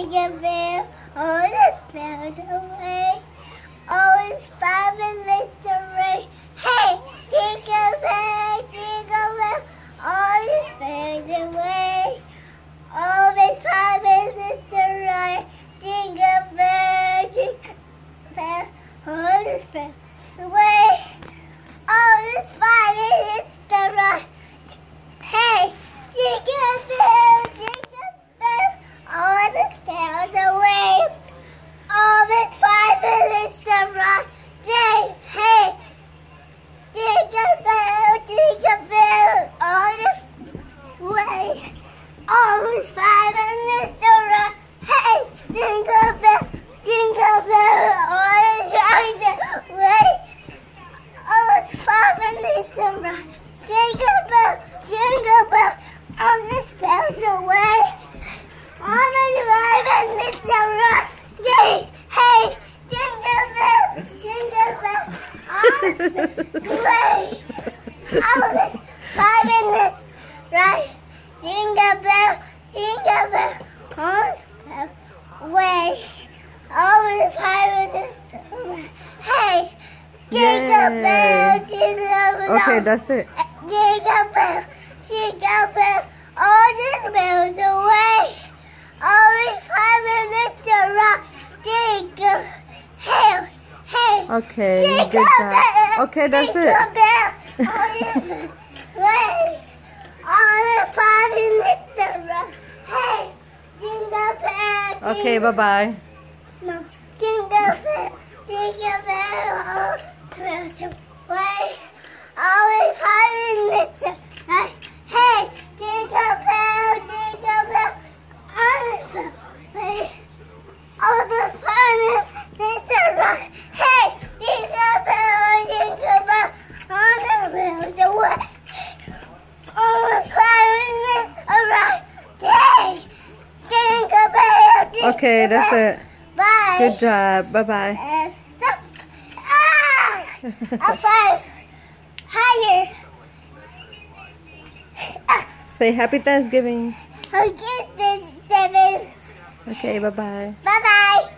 jingle bell, all the bells away. All is fabulous array. Hey, jingle bell, jingle bell, all is bells away. All is fabulous array. Jingle bell, jingle bell, all is bells away. All is fabulous array. Hey, jingle All the five minutes to rock. Hey, jingle bell, jingle bell, all this way. All the five minutes to rock. Jingle bell, jingle bell, all the spells away. All the five minutes to rock. Yay! Hey! Jingle bell! Jingle bell! All the way! All the five minutes, right? Jingle bell! Jingle bell! All the way! The five minutes, hey! Jingle bell! Jingle bell! Okay, that's it. Jingle bell, jingle bell, all the bells away. Always five minutes to rock. Jingle, hey, hey. Okay, Jingle good job. bell, Okay, that's jingle it. bell, all the way. Always five minutes to rock. Hey, jingle bell. Okay, bye-bye. No, jingle bell, jingle bell, all the bells away. Always five minutes, right? Hey, jingle bell, jingle bell, all the way. All the fun right? Hey, jingle bell, jingle bell, all the bells away. All the five minutes, right? Hey, jingle bell, jingle Okay, that's it. Good job. Bye-bye. Stop. Ah! Higher. Say happy Thanksgiving. okay, bye-bye. Bye bye.